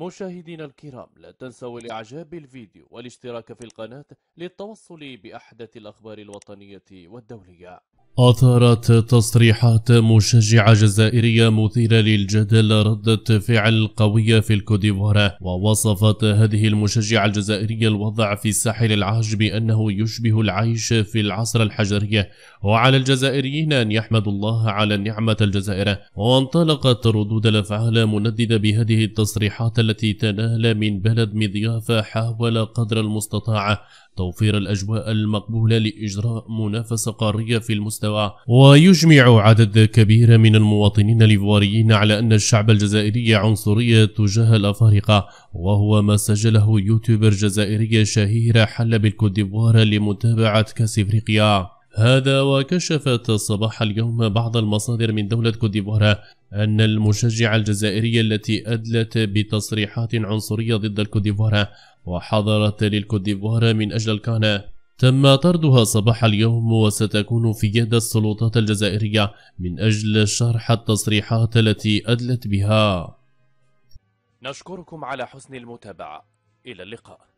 مشاهدينا الكرام لا تنسوا الاعجاب بالفيديو والاشتراك في القناة للتوصل بأحدث الأخبار الوطنية والدولية. أثارت تصريحات مشجعة جزائرية مثيرة للجدل ردة فعل قوية في الكوديفوار ووصفت هذه المشجعة الجزائرية الوضع في الساحل العاج بأنه يشبه العيش في العصر الحجري. وعلى الجزائريين أن يحمدوا الله على نعمة الجزائر. وانطلقت ردود الأفعال منددة بهذه التصريحات التي تنال من بلد مضياف حاول قدر المستطاع توفير الأجواء المقبولة لإجراء منافسة قارية في المستوى ويجمع عدد كبير من المواطنين الإيفواريين على أن الشعب الجزائري عنصرية تجاه الأفارقة وهو ما سجله يوتيوبر جزائري شهير حل بالكوديفوار لمتابعة كأس إفريقيا. هذا وكشفت صباح اليوم بعض المصادر من دولة كوديفوار أن المشجعة الجزائرية التي أدلت بتصريحات عنصرية ضد الكوديفوار وحضرت للكوديفوار من أجل الكان. تم طردها صباح اليوم وستكون في يد السلطات الجزائرية من أجل شرح التصريحات التي أدلت بها. نشكركم على حسن المتابعة. إلى اللقاء.